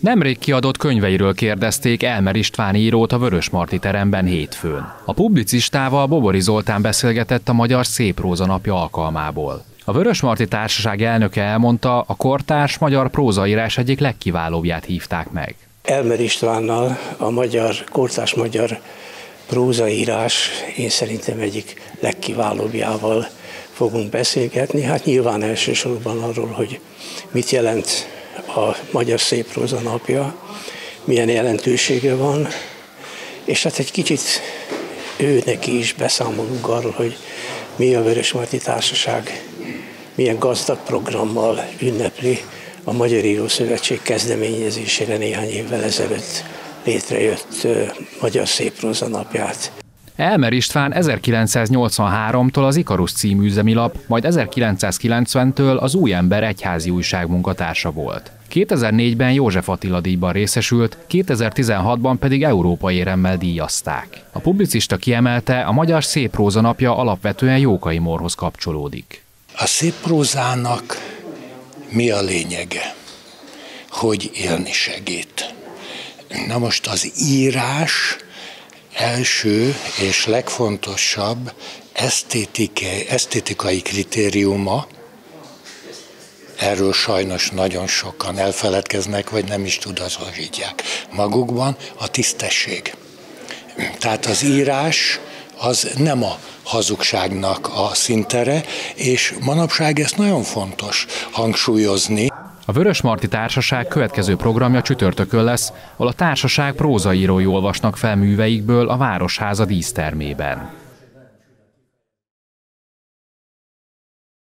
Nemrég kiadott könyveiről kérdezték Elmer István írót a Vörösmarty teremben hétfőn. A publicistával Bobori Zoltán beszélgetett a Magyar Szépróza napja alkalmából. A Vörösmarty Társaság elnöke elmondta, a kortárs magyar prózaírás egyik legkiválóbbját hívták meg. Elmer Istvánnal a magyar, kortárs magyar prózaírás én szerintem egyik legkiválóbbjával fogunk beszélgetni. Hát nyilván elsősorban arról, hogy mit jelent a Magyar Szépróza napja, milyen jelentősége van, és hát egy kicsit ő neki is beszámolunk arról, hogy mi a Vörösmarty Társaság milyen gazdag programmal ünnepli a Magyar Író Szövetség kezdeményezésére néhány évvel ezelőtt létrejött Magyar Szépróza napját. Elmer István 1983-tól az Ikarus című üzemilap, majd 1990-től az Új Ember egyházi újság munkatársa volt. 2004-ben József Attila díjban részesült, 2016-ban pedig európai éremmel díjazták. A publicista kiemelte, a Magyar Szépróza napja alapvetően Jókai Morhoz kapcsolódik. A szép prózának mi a lényege? Hogy élni segít. Na most az írás első és legfontosabb esztétikai, esztétikai kritériuma, erről sajnos nagyon sokan elfeledkeznek, vagy nem is tudatosítják magukban, a tisztesség. Tehát az írás az nem a hazugságnak a szintere, és manapság ezt nagyon fontos hangsúlyozni. A Vörös Marti Társaság következő programja csütörtökön lesz, ahol a társaság prózaírói olvasnak fel műveikből a Városháza dísztermében.